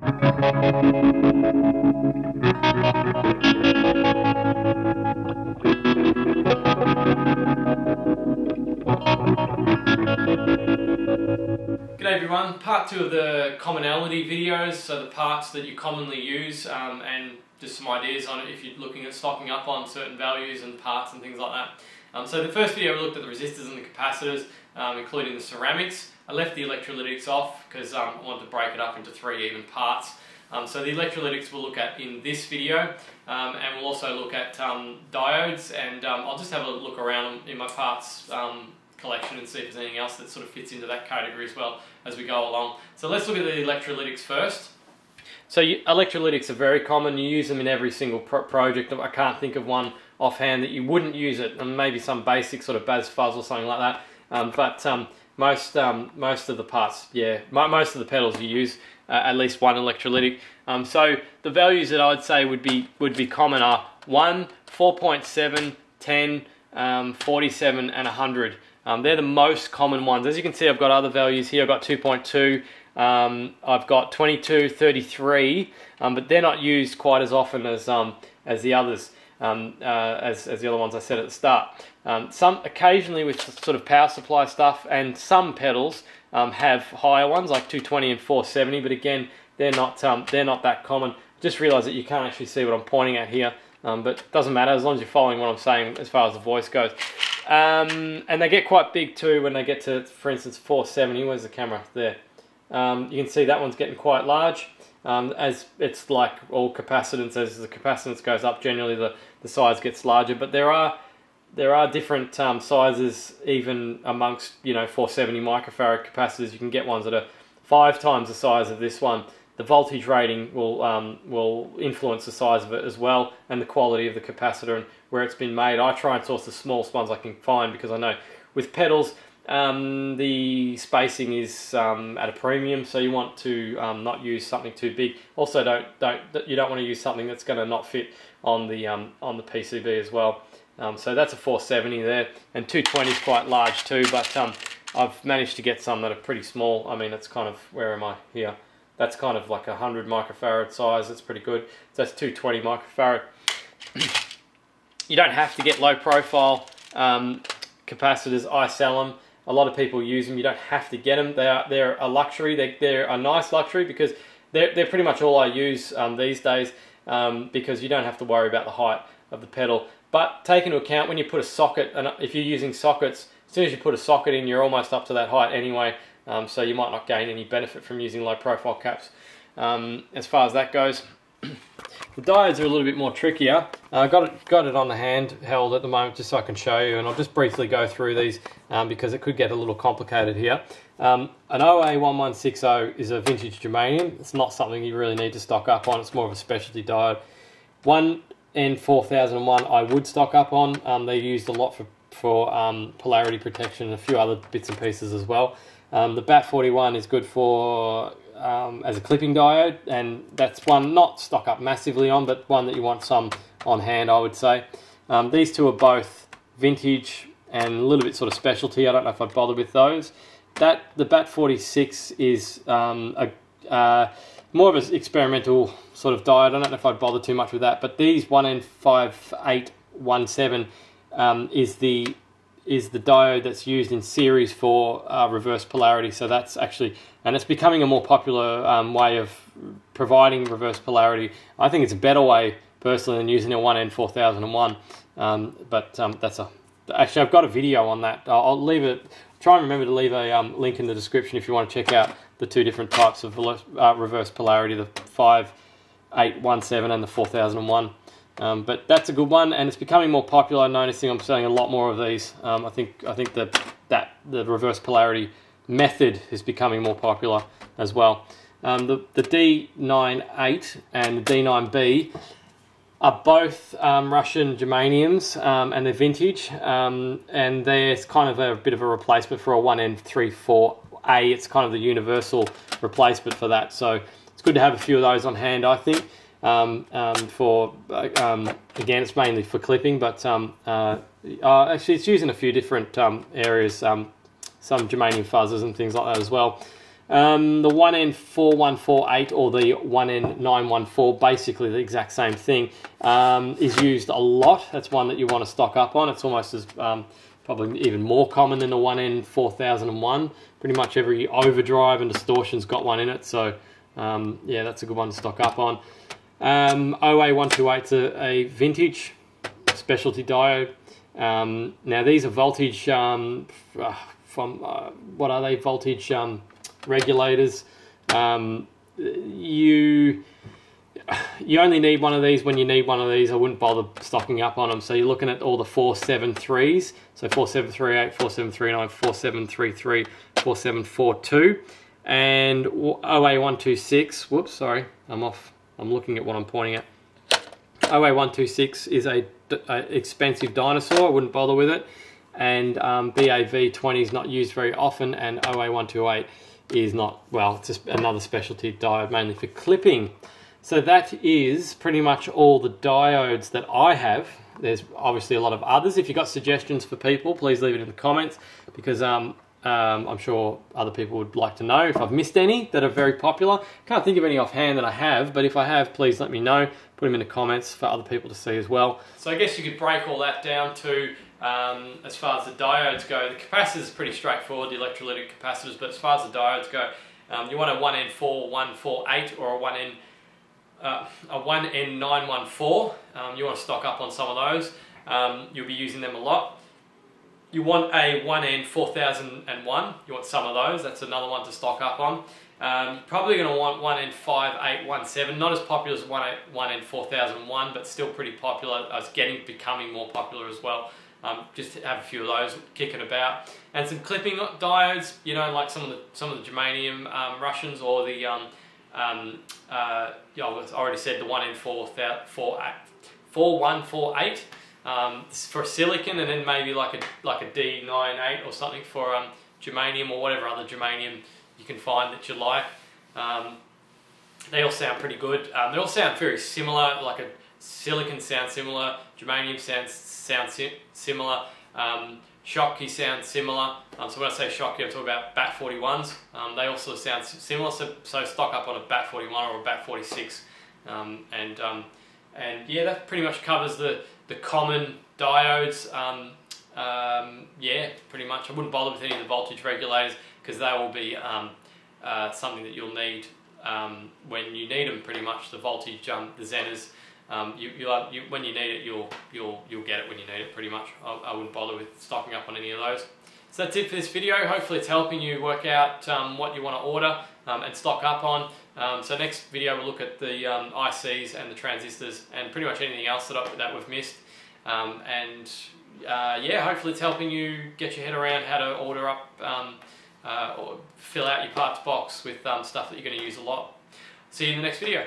G'day everyone, part two of the commonality videos, so the parts that you commonly use um, and just some ideas on it if you're looking at stocking up on certain values and parts and things like that. Um, so the first video we looked at the resistors and the capacitors, um, including the ceramics. I left the electrolytics off because um, I wanted to break it up into three even parts. Um, so the electrolytics we'll look at in this video um, and we'll also look at diodes and I'll just have a look around in my parts collection and see if there's anything else that sort of fits into that category as well as we go along. So let's look at the electrolytics first. So you, electrolytics are very common. You use them in every single pro project. I can't think of one offhand that you wouldn't use it, and maybe some basic sort of Baz fuzz or something like that. Um, but um, most um, most of the parts, yeah, most of the pedals you use uh, at least one electrolytic. Um, so the values that I would say would be would be common are 1, 4.7, 10, um, 47, and 100. Um, they're the most common ones. As you can see, I've got other values here. I've got 2.2, um, I've got 22, 33, um, but they're not used quite as often as, um, as the others, um, uh, as, as the other ones I said at the start. Um, some occasionally with sort of power supply stuff, and some pedals have higher ones like 220 and 470, but again, they're not, they're not that common. Just realize that you can't actually see what I'm pointing at here. Um, but doesn't matter as long as you're following what I'm saying as far as the voice goes. Um, and they get quite big too when they get to, for instance, 470. Where's the camera? There. Um, you can see that one's getting quite large. Um, as it's like all capacitance, as the capacitance goes up, generally the, the size gets larger. But there are there are different um, sizes even amongst you know 470 microfarad capacitors. You can get ones that are five times the size of this one the voltage rating will um, will influence the size of it as well and the quality of the capacitor and where it's been made. I try and source the smallest ones I can find because I know with pedals um, the spacing is um, at a premium, so you want to um, not use something too big. Also, don't don't you don't want to use something that's going to not fit on the um, on the PCB as well. Um, so that's a 470 there, and 220 is quite large too. But I've managed to get some that are pretty small. I mean, it's kind of where am I here? That's kind of like a 100 microfarad size. That's pretty good. So that's 220 microfarad. you don't have to get low profile um, capacitors. I sell them. A lot of people use them. You don't have to get them. They are, they're a luxury. They, they're a nice luxury because they're, they're pretty much all I use um, these days um, because you don't have to worry about the height of the pedal. But take into account when you put a socket, and if you're using sockets, as soon as you put a socket in, you're almost up to that height anyway. Um, so you might not gain any benefit from using low profile caps um, as far as that goes. the diodes are a little bit more trickier. I uh, got it got it on the hand held at the moment just so I can show you and I'll just briefly go through these um, because it could get a little complicated here. Um, an OA1160 is a vintage germanium. It's not something you really need to stock up on. It's more of a specialty diode. One N4001 I would stock up on. Um, they used a lot for, for um, polarity protection and a few other bits and pieces as well. Um, the BAT41 is good for um, as a clipping diode, and that's one not stock up massively on, but one that you want some on hand, I would say. Um, these two are both vintage and a little bit sort of specialty. I don't know if I'd bother with those. That the BAT46 is um, a uh, more of an experimental sort of diode. I don't know if I'd bother too much with that, but these 1N5817 um, is the is the diode that's used in series for uh, reverse polarity. So that's actually, and it's becoming a more popular um, way of providing reverse polarity. I think it's a better way personally than using a 1N4001. Um, but um, that's a, actually I've got a video on that. I'll, I'll leave it, try and remember to leave a um, link in the description if you want to check out the two different types of uh, reverse polarity, the 5817 and the 4001. Um, but that's a good one, and it's becoming more popular. I'm noticing I'm selling a lot more of these. Um, I think I think that that the reverse polarity method is becoming more popular as well. Um, the the D98 and the D9B are both um, Russian germaniums, um, and they're vintage, um, and they're kind of a bit of a replacement for a 1N34A. It's kind of the universal replacement for that. So it's good to have a few of those on hand. I think. Um, um, for uh, um, again, it's mainly for clipping, but um, uh, uh, actually, it's used in a few different um, areas. Um, some germanium fuzzes and things like that as well. Um, the 1N4148 or the 1N914, basically the exact same thing, um, is used a lot. That's one that you want to stock up on. It's almost as um, probably even more common than the 1N4001. Pretty much every overdrive and distortion's got one in it, so um, yeah, that's a good one to stock up on. Um, OA128 is a, a vintage specialty diode. Um, now these are voltage um, from uh, what are they? Voltage um, regulators. Um, you you only need one of these when you need one of these. I wouldn't bother stocking up on them. So you're looking at all the 473s. So 4738, 4739, 4733, 4742. And OA126, whoops, sorry, I'm off. I'm looking at what I'm pointing at. OA126 is a, a expensive dinosaur. I wouldn't bother with it. And um, BAV20 is not used very often. And OA128 is not, well, it's just another specialty diode mainly for clipping. So that is pretty much all the diodes that I have. There's obviously a lot of others. If you've got suggestions for people, please leave it in the comments because um, um, I'm sure other people would like to know if I've missed any that are very popular. Can't think of any offhand that I have, but if I have, please let me know. Put them in the comments for other people to see as well. So I guess you could break all that down to um, as far as the diodes go. The capacitors is pretty straightforward, the electrolytic capacitors, but as far as the diodes go, um, you want a 1N4, 148 or a 1N uh, a 1N914. Um, you want to stock up on some of those. Um, you'll be using them a lot. You want a 1N4001. You want some of those. That's another one to stock up on. Um, you're probably going to want 1N5817. Not as popular as 1N4001, but still pretty popular. It's getting becoming more popular as well. Um, just have a few of those kicking about, and some clipping diodes. You know, like some of the some of the germanium um, Russians or the um, um, uh, yeah, I already said the one in four, four, four one four eight um, for silicon, and then maybe like a like a D98 or something for um, germanium or whatever other germanium you can find that you like. Um, they all sound pretty good. Um, they all sound very similar. Like a silicon sounds similar, germanium sounds sounds si similar. Schottky sounds similar. Um, so when I say Schottky, I'm talking about BAT 41s. Um, they also sound similar, so, so, stock up on a BAT 41 or a BAT 46. Um, and, um, and yeah, that pretty much covers the, the common diodes. Um, um, yeah, pretty much. I wouldn't bother with any of the voltage regulators because they will be uh, something that you'll need when you need them pretty much. The voltage, the Zeners, um, you, you, you, when you need it, you'll, you'll, you'll get it when you need it pretty much. I, I, wouldn't bother with stocking up on any of those. So that's it for this video. Hopefully it's helping you work out um, what you want to order um, and stock up on. Um, so next video we'll look at the um, ICs and the transistors and pretty much anything else that, I, that we've missed. Um, and uh, yeah, hopefully it's helping you get your head around how to order up uh, or fill out your parts box with stuff that you're going to use a lot. See you in the next video.